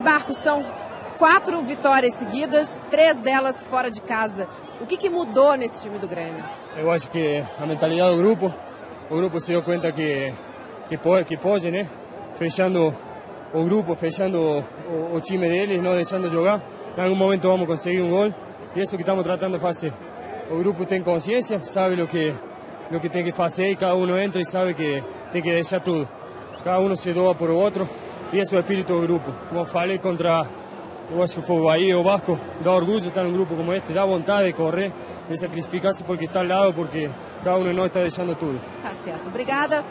Marcos, são quatro vitórias seguidas, três delas fora de casa. O que, que mudou nesse time do Grêmio? Eu acho que a mentalidade do grupo, o grupo se deu conta que, que, pode, que pode, né? Fechando o grupo, fechando o, o time deles, não deixando jogar. Em algum momento vamos conseguir um gol e isso que estamos tratando de fazer. O grupo tem consciência, sabe o que, o que tem que fazer e cada um entra e sabe que tem que deixar tudo. Cada um se doa por o outro e esse é o espírito do grupo. Como falei contra, eu acho foi o Bahia ou o Vasco, dá orgulho estar num grupo como este, dá vontade de correr, de sacrificar-se porque está ao lado, porque cada um de nós está deixando tudo. Tá certo. Obrigada.